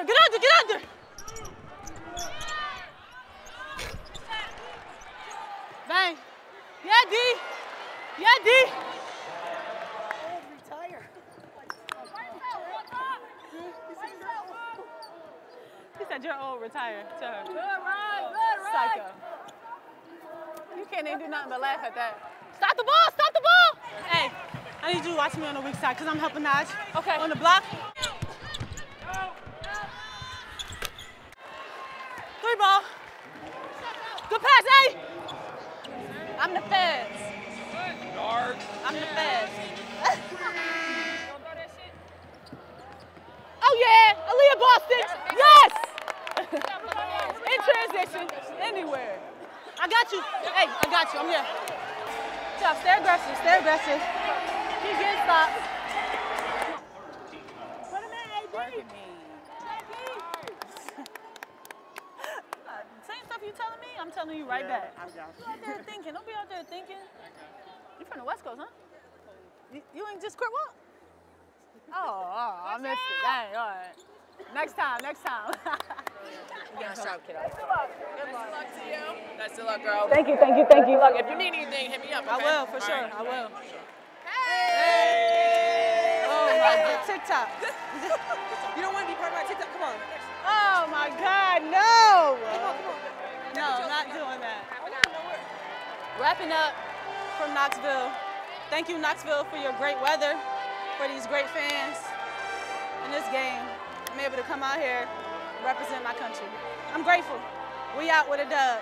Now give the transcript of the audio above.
there, get out there, get out there. Bang. Yeah, D. Yeah, D. He said, you're old, retire. Good run, good run. Psycho. You can't even do nothing but laugh at that. Stop the ball, stop the ball. Hey, I need you to watch me on the weak side because I'm helping Naj. Okay. On the block. Good pass, hey! I'm the feds. I'm the feds. oh yeah, Aliyah Boston. Yes! In transition, anywhere. I got you. Hey, I got you. I'm here. Tough. Stay aggressive. Stay aggressive. Keep getting stopped. Put him in, AD. You telling me, I'm telling you right back. I got You out there thinking. Don't be out there thinking. You from the West Coast, huh? You, you ain't just quit walk? Oh, oh, I missed it. Dang, all right. Next time, next time. you got a job, kiddo. Good luck. to you. Best of luck, girl. Thank you, thank you, thank you. Look, if you need anything, hit me up. I will, for All sure. right. I will. Hey! Oh my God, TikTok. You don't want to be part of my TikTok? Come on. Oh my God, no. Wrapping up from Knoxville. Thank you, Knoxville, for your great weather, for these great fans in this game. I'm able to come out here, represent my country. I'm grateful. We out with a dub.